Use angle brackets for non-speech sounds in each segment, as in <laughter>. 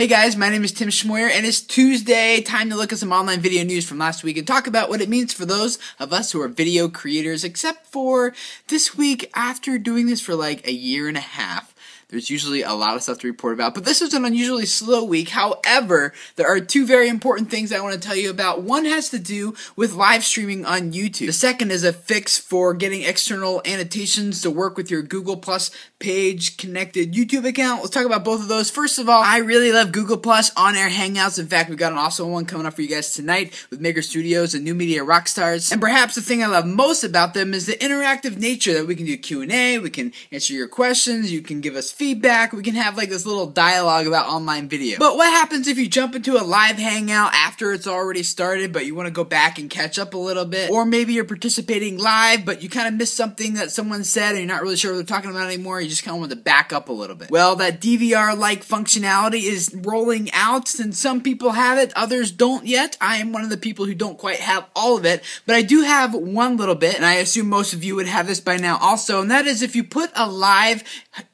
Hey guys, my name is Tim Schmoyer, and it's Tuesday. Time to look at some online video news from last week and talk about what it means for those of us who are video creators, except for this week after doing this for like a year and a half. There's usually a lot of stuff to report about, but this was an unusually slow week. However, there are two very important things I want to tell you about. One has to do with live streaming on YouTube. The second is a fix for getting external annotations to work with your Google Plus page connected YouTube account. Let's talk about both of those. First of all, I really love Google Plus on air hangouts. In fact, we've got an awesome one coming up for you guys tonight with Maker Studios and New Media Rockstars. And perhaps the thing I love most about them is the interactive nature that we can do Q&A, we can answer your questions, you can give us feedback, we can have like this little dialogue about online video. But what happens if you jump into a live hangout after it's already started, but you want to go back and catch up a little bit? Or maybe you're participating live, but you kind of missed something that someone said and you're not really sure what they're talking about anymore, you just kind of want to back up a little bit. Well, that DVR-like functionality is rolling out, and some people have it, others don't yet. I am one of the people who don't quite have all of it, but I do have one little bit, and I assume most of you would have this by now also, and that is if you put a live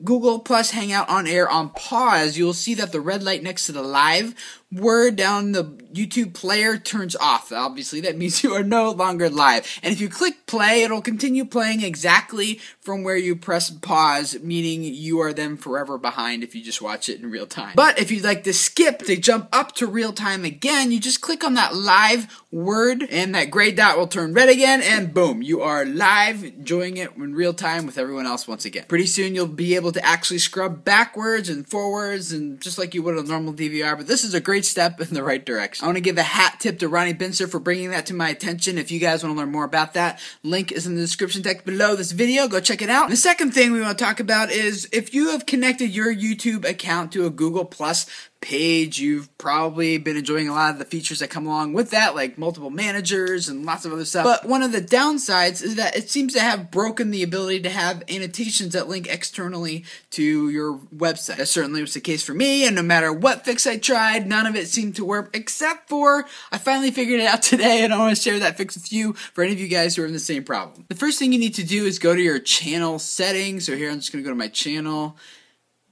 Google Plus Hangout on air on pause, you'll see that the red light next to the live word down the YouTube player turns off. Obviously, that means <laughs> you are no longer live. And if you click play, it'll continue playing exactly from where you press pause, meaning you are then forever behind if you just watch it in real time. But if you'd like to skip to jump up to real time again, you just click on that live word and that gray dot will turn red again and boom, you are live enjoying it in real time with everyone else once again. Pretty soon you'll be able to actually scrub backwards and forwards and just like you would a normal DVR, but this is a great step in the right direction. I want to give a hat tip to Ronnie Bincer for bringing that to my attention. If you guys want to learn more about that, link is in the description text below this video. Go check it out. And the second thing we want to talk about is if you have connected your YouTube account to a Google Plus page. You've probably been enjoying a lot of the features that come along with that, like multiple managers and lots of other stuff. But one of the downsides is that it seems to have broken the ability to have annotations that link externally to your website. That certainly was the case for me, and no matter what fix I tried, none of it seemed to work, except for I finally figured it out <laughs> today, and I want to share that fix with you for any of you guys who are in the same problem. The first thing you need to do is go to your channel settings. So here I'm just going to go to my channel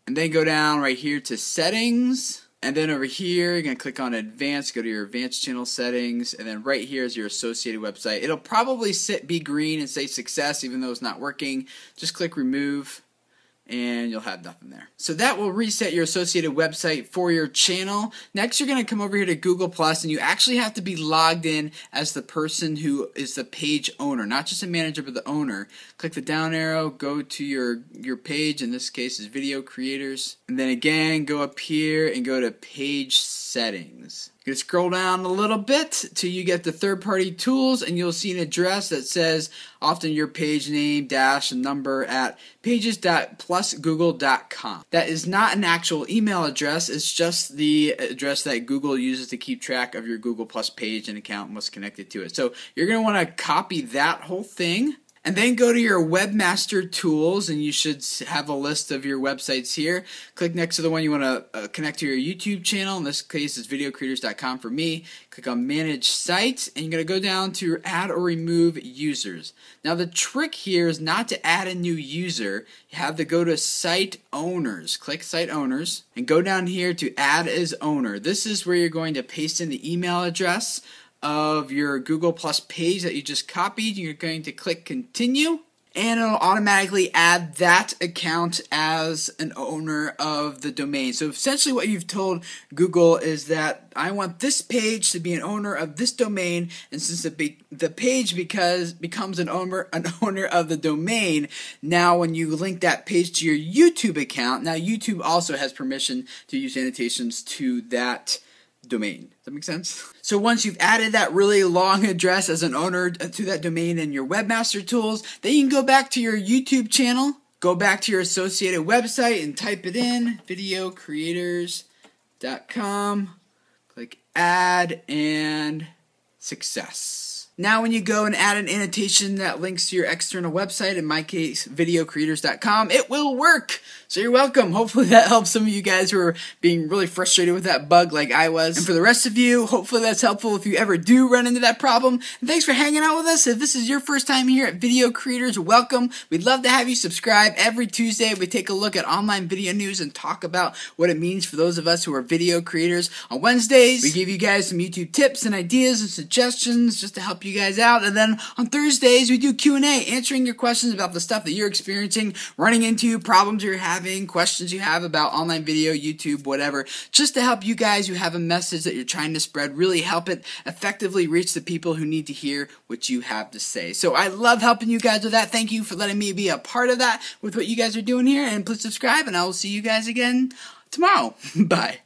and then go down right here to settings. And then over here, you're going to click on advanced, go to your advanced channel settings, and then right here is your associated website. It'll probably sit be green and say success even though it's not working. Just click remove and you'll have nothing there. So that will reset your associated website for your channel. Next, you're going to come over here to Google Plus, and you actually have to be logged in as the person who is the page owner, not just a manager, but the owner. Click the down arrow, go to your your page. In this case, is video creators, and then again, go up here and go to page settings. You scroll down a little bit till you get the third party tools and you'll see an address that says often your page name dash number at pages.plusgoogle.com. That is not an actual email address, it's just the address that Google uses to keep track of your Google Plus page and account and what's connected to it. So you're going to want to copy that whole thing and then go to your webmaster tools and you should have a list of your websites here. Click next to the one you want to uh, connect to your youtube channel. In this case is videocreators.com for me. Click on manage sites and you're going to go down to add or remove users. Now the trick here is not to add a new user. You have to go to site owners. Click site owners and go down here to add as owner. This is where you're going to paste in the email address of your Google Plus page that you just copied. You're going to click continue and it'll automatically add that account as an owner of the domain. So essentially what you've told Google is that I want this page to be an owner of this domain and since the, be- the page because becomes an owner <laughs> an owner of the domain, now when you link that page to your YouTube account, now YouTube also has permission to use annotations to that domain. Does that make sense? So once you've added that really long address as an owner uh, to that domain in your webmaster tools, then you can go back to your YouTube channel, go back to your associated website and type it in, videocreators.com, click add and success. Now, when you go and add an annotation that links to your external website, in my case, videocreators.com, it will work. So you're welcome. Hopefully that helps some of you guys who are being really frustrated with that bug like I was. And for the rest of you, hopefully that's helpful if you ever do run into that problem. And thanks for hanging out with us. If this is your first time here at Video Creators, welcome. We'd love to have you subscribe. Every Tuesday, we take a look at online video news and talk about what it means for those of us who are video creators. On Wednesdays, we give you guys some YouTube tips and ideas and suggestions just to you guys out. And then on Thursdays, we do Q&A, answering your questions about the stuff that you're experiencing, running into, problems you're having, questions you have about online video, YouTube, whatever, just to help you guys who have a message that you're trying to spread really help it effectively reach the people who need to hear what you have to say. So I love helping you guys with that. Thank you for letting me be a part of that with what you guys are doing here. And please subscribe, and I will see you guys again tomorrow. <laughs> Bye.